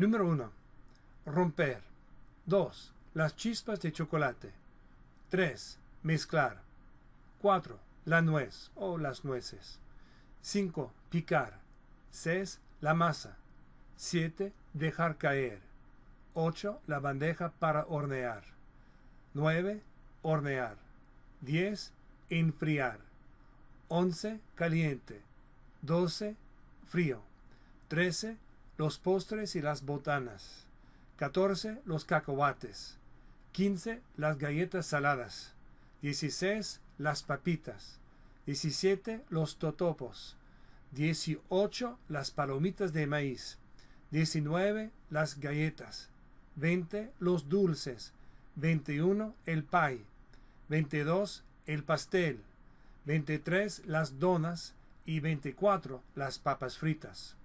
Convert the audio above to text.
Número 1. Romper. 2. Las chispas de chocolate. 3. Mezclar. 4. La nuez o las nueces. 5. Picar. 6. La masa. 7. Dejar caer. 8. La bandeja para hornear. 9. Hornear. 10. Enfriar. 11. Caliente. 12. Frío. 13. Los postres y las botanas. 14. Los cacahuates. 15. Las galletas saladas. 16. Las papitas. 17. Los totopos. 18. Las palomitas de maíz. 19. Las galletas. 20. Los dulces. 21. El pie. 22. El pastel. 23. Las donas. Y 24. Las papas fritas.